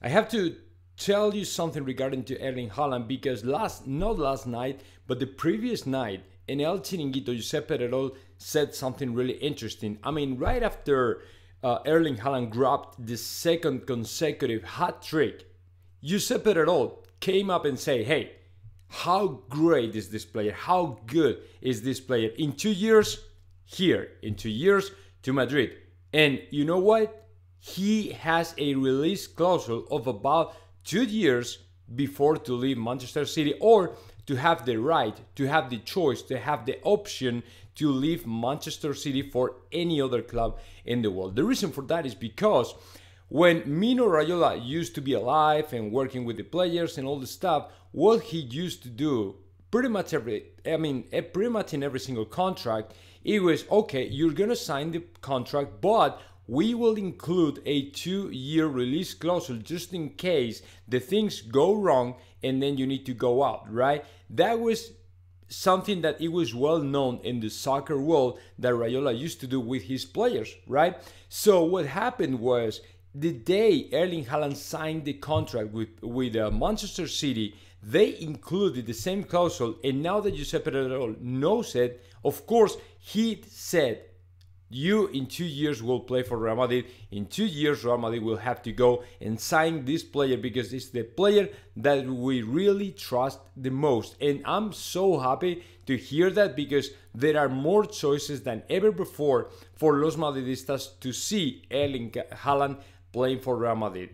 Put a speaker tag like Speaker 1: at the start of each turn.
Speaker 1: I have to tell you something regarding to Erling Haaland because last, not last night, but the previous night in El Chiringuito, Josep Pedrerol said something really interesting. I mean, right after uh, Erling Haaland grabbed the second consecutive hat trick, Josep Pedrerol came up and said, hey, how great is this player? How good is this player? In two years, here. In two years, to Madrid. And you know what? He has a release clause of about two years before to leave Manchester City or to have the right, to have the choice, to have the option to leave Manchester City for any other club in the world. The reason for that is because when Mino Raiola used to be alive and working with the players and all the stuff, what he used to do pretty much every, I mean, eh, pretty much in every single contract, it was okay, you're gonna sign the contract, but we will include a two year release clause just in case the things go wrong and then you need to go out, right? That was something that it was well known in the soccer world that Raiola used to do with his players, right? So what happened was the day Erling Haaland signed the contract with with uh, Manchester City, they included the same clause, and now that Josep Pedrerol knows it, of course he said you in two years will play for Real Madrid. In two years, Real Madrid will have to go and sign this player because it's the player that we really trust the most. And I'm so happy to hear that because there are more choices than ever before for Los Madridistas to see Erling Haaland playing for Real Madrid.